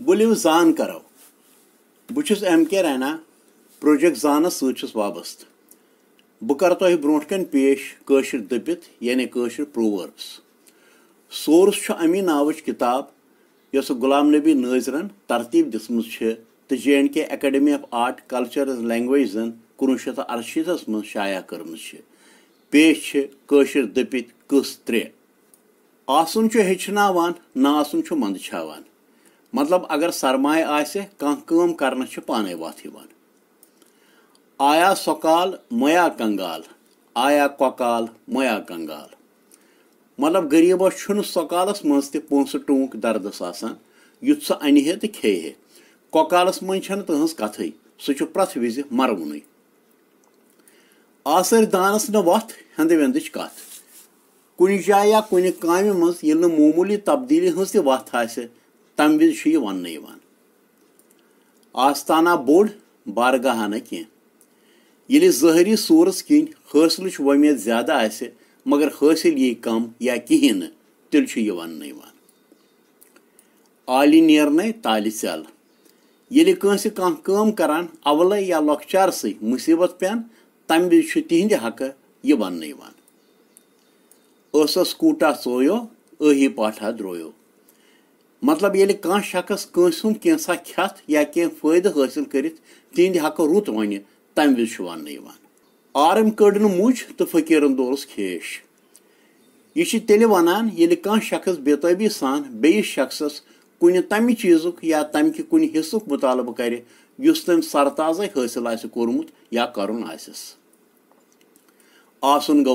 बुलिव जान करो बहुत एम के रैना प्रोजेक्ट जानस सत वाबस्त बह कर तुह ब्रो कन पेश कशर दपित यानी कशर प्रोवर्ब्स सोर्स अमी नावच किताब यस गुलाम नबी नाजरन तरतीब दिसम तो J and K Academy of Art Culture लैंग्वेजन कुन शत अरशीतस मज शाया कर्म पेश कशर दपित कस त्रे आसन हेचनावान ना आसन मंदछावान मतलब अगर सरमाय आसे कम कर पाने वत आया सकाल, मया कंगाल। आया ककाल, मया कंगाल। मतलब गरीबस सकालस मज पोस टूक दर्दस युथ सह अन हे तो खे ककालस मज तहस कथ। सह प्रथ विज मरवन आसर दानस न वत हंद वंद कथ। कुन जाए या कुन काम मामूली तब्दीली हज वत तम विज वन आस्ताना बोड़ बारगाह न कह ये जहरी सूरस किन हासिल वमेद ज़्यादा आ मगर हासिल यी कम या कहें तेल वन आली नेरन तालि चल ये कम करान अवल या लॉकचार से मुसीबत पान तम विज तिहद हक यह वन कूटा चोयो अही पाठा द्रोयो। मतलब ये कह शख्स कंसुम कैसा खत या कह फायद हासिल कर तिंद हक रुत वन, तम विज वन। आरम कड़ मुज तो फकीरन दोरस खेश। यह तेल वनान ये कह शख्स बेतबी सान बेस शख्स कुन तम चीज़ या तम कि कुन हिस्सुक मुतालब कर तम सरताज हासिल कोर्मुत या कर आसन गो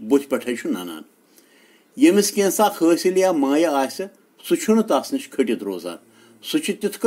बुथ पे ननान। यमिस कैसा हासिल या माय आ सह तस नश खटित रोजान सह तिथ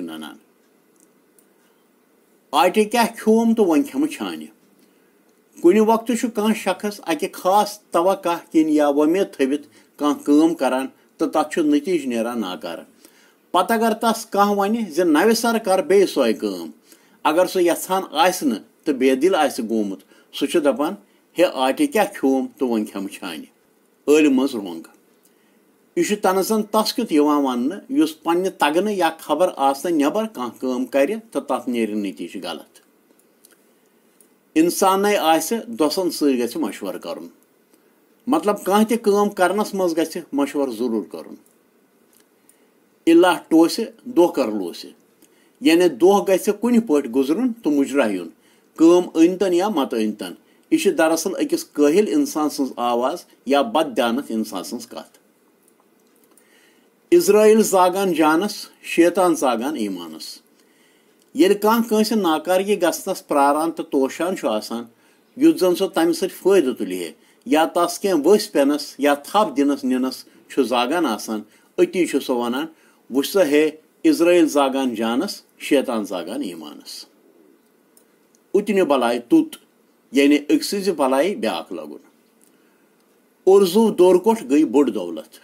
ननान आटे क्या खोम तो वन खम छान कुन वक्त कह शख्स अकि खास तवक् किन या वमेद थवित कम करान तो तथ नतीज नीरान नाकार पत अगर तस कह वन नवे सर कर बे सोय कम अगर सह यहान आसन तो बेदिल आस गोमुत सह दपान हे आटे क्या खोम तो वन खम छान अल मज रोंग यह तनजन तस्कित वन पे तगन या खबर आस नबर कम कर तो तथ नेर नतीज गलत इंसान दोसन सत मशवर कर मतलब कह तम करनस मज ग मशवर ज़रूर कर इला टोस दो कर लोस यानी दो ग कुन पे गुजरन तो मुजरा युन कम अनतन या मत अनतन यह दरअसल अकिस काहिल इंसान सज आवाज़ या बद दयानत इंसान सज कत इसराइल जागान जानस शेतान जागान ईमानस ये कह नाकारगी गसनस प्रारान तो तोशान युत जन सो तम सद तुल या तस कह वस पेनस या थप दिनस निनस जागान अति सह वन वुच सा हे इसराइल जागान जानस शेतान जागान ईमानस उतने बलाय तुत यानी अक्स बलाय ब्याक लगुन उर्जू दोरकोट गई बड़ दौलत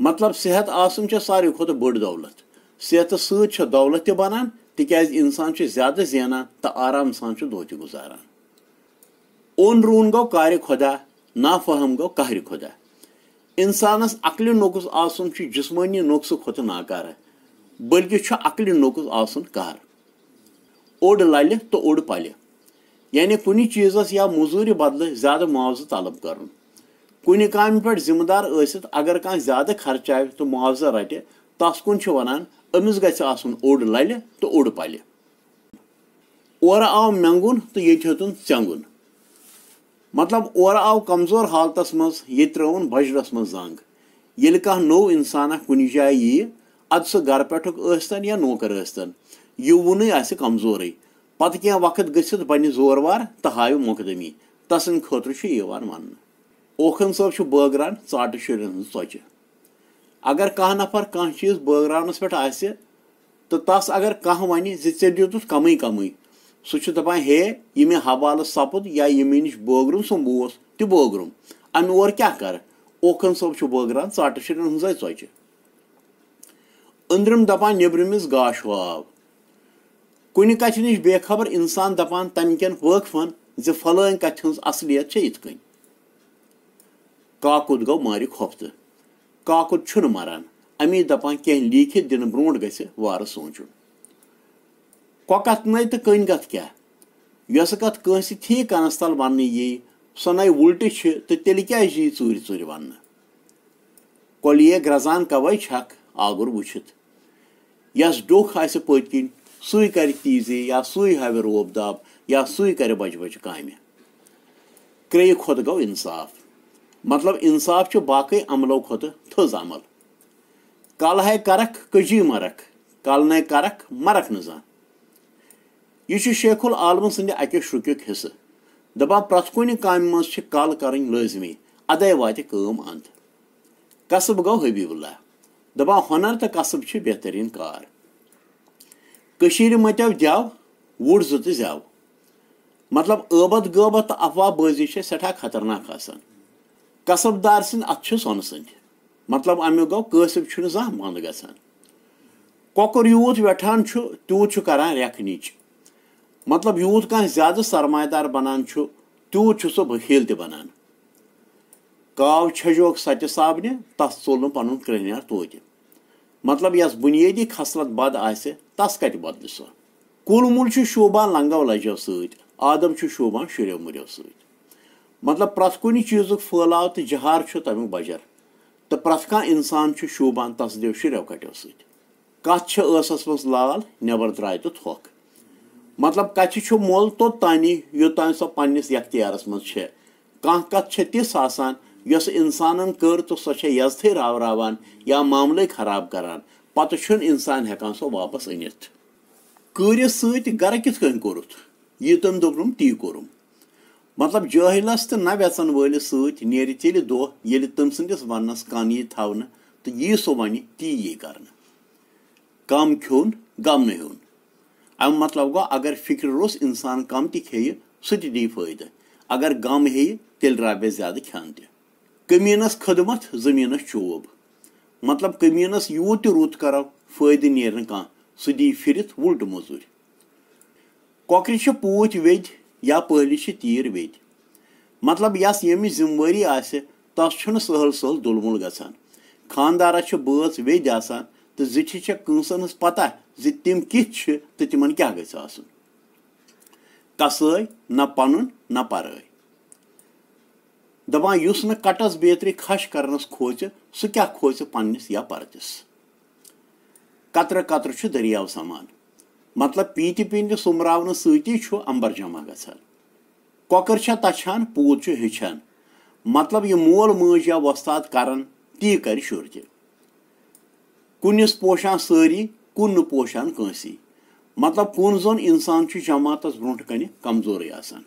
मतलब सेहत आसन सारे खुद बड़ दौलत। सेहत सत दौलत बनान तिकाज इंसान ज़्यादा जेनान तो आराम सान दो गुजारान। ओन रून गो कार खुदा नाफहम गो कहर खुदा। इंसानस अकल नोकुस आसन जिस्मानी नुकस खुद नाकार बल्कि अकल नोकुस आसन कार। ओड लल तो ओड पल यानी कुन चीज़स या मजूरी बदल ज़्यादा मुआवजा तलब कर कुन काम पे जिम्मेदार अगर कह ज़्यादा खर्च तो मुआवजा रटे तस कुन वनान अमिस गन ओड लल तो ओड पल और आव मेंगुन तो ये हेतुन चंगुन। मतलब और आव कमज़ोर हालत मज ये त्रोन बजरस मज जंग। ये कह नो इंसान कुन जाए यी, अद सह घर पे या नौकर युवन आस कमज़ोर पत क्या वक्त जोरवार तो हाव मुकदमी। तसन खुद वन ओखन सब बगरान चाट शुर चौच अगर कह नफर कह चीज़ बगरानस पे तो तस अगर कह वन जे दितुस कम कम सह दपान हे यह मे हवाल सपुद या यह मे नश बगरुम सो बोस तह बगरुम अमे और क्या कर ओखन सब बगरान चाट शुर चौच अंदरम दपान नबरमिस गाश वाव कुन कथ नश बेखबर इंसान दपान तम कन वाकफन जे फलान कथ असलियत इत काकुद गो मार खोफ्त काकुद छुन मरान अमी दपान कह लिखित दिन ब्रोट गि सोचुन कोकत नई तो कन कत क्या यस कत कंस थी कनस तल वन यी सो नई उल्ट तो तेल क्या चूर चूर वन कोलिए ग्रजान कवे छक आगुर वुचित यस डोख आ पत किन सू कर तीजे या सू हावे रोब दाब या सू कर बज बज काम क्रे खुद गो इंसाफ मतलब इंसाफ बाकी अमलों खुद थज अमल। कल है करक, कजी मरक। कल न करक, मरक न यह शेखुल आलम सद अक शुक्युक हिस्स। दपान प्रथ कुन काम मज कल कर लाजमी। अदे वात अंत। कसब गो हबीबुल्ला दपान हनर तो कसब बेहतरीन कार। मत्व दव वुड़ जो तो जव। मतलब अबत गबत तो अफवाह बाजी सठा खतरनाक आसान कसबदार सिंद अत सोन सद मतलब अमु गो कसब जह बंद ग कोकुर यूत वेठान तूत करान रेख नीच मतलब यूत कह ज़्यादा सरमादार बनान तूत सह बखील तनान काव छजोक सच साबन तस चोल पुन क्रहनियार तोत मतलब यस बुनियादी खसलत बद आस तस कत बदल सह कुल मुल शोबान लंगो लजो सदम शोबान शुरो मुरो सत मतलब प्रथ कुन चीज़ फैलाव तो जहार तमुक बजर। तो प्रथ कह इंसान शूबान तस्दो शुरो कटो सस मज लाल नबर द्राय तो थोक। मतलब कच मोल तोत तानी योतान सो पन्निस यख्तियारस मज कह कत तिस इंसान कर तो सो यजथे रावरावान या मामले खराब करान। पत इंसान हेकान सो वापस अनित करिस सत गर कित कोरुत। यह तम दोपरुम ती कोरुम। मतलब जाहिलस तो न वेचन वलिस सत नेर तेल दह ये तम सदिस वनस कन यी थवन तो यी सो वन ती यी कर कम खोन गम नोन अम मतलब गो अगर फ़िक्र रोस इंसान कम खे सह दी फायद अगर गम हे तेल राबे ज़्यादा खान तह कमीनस खदमत जमीनस चोब मतलब कमीनस यूत रुत करो फायद नेर कह सह दी फिर उल्ट मजूर कॉकर पूत वेद या पहलि तीर वेद मतलब यस ये जिम्मेवारी आस तस सहल सहल दुलमुल ग खानदारस बच वेद आसान तो जिछ कंसन पता जि तिम कित तो तिमन क्या ग कसय न पन न पर दपान युस न कटस बेतरी खश करनस खोच सह क्या खोच पन्निस या परतिस कतर कतर दरियाव समान मतलब पीति पिंड सुमरावन सती अंबर जमा ग कौकर तछान पूत हेचान मतलब यह मोल मज या वस्ताद कर ती कर शुर कुनिस पोशान सारी कुन पोशान कंसी। मतलब कुन जोन इंसान जमात ब्रोह कमज़ोर आसान